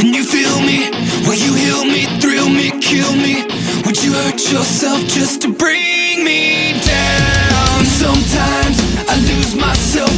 Can you feel me? Will you heal me, thrill me, kill me? Would you hurt yourself just to bring me down? Sometimes I lose myself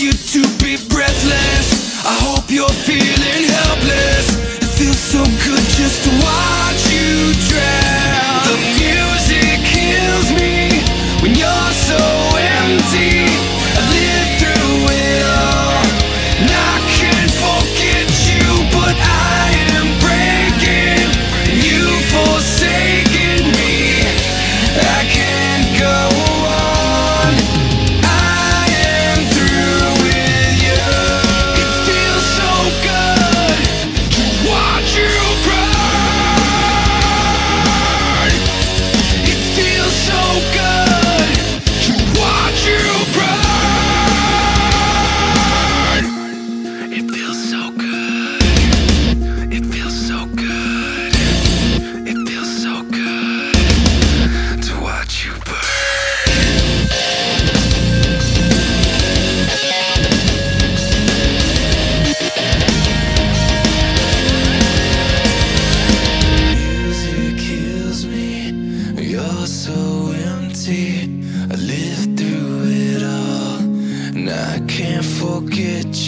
you I lived through it all, and I can't forget you.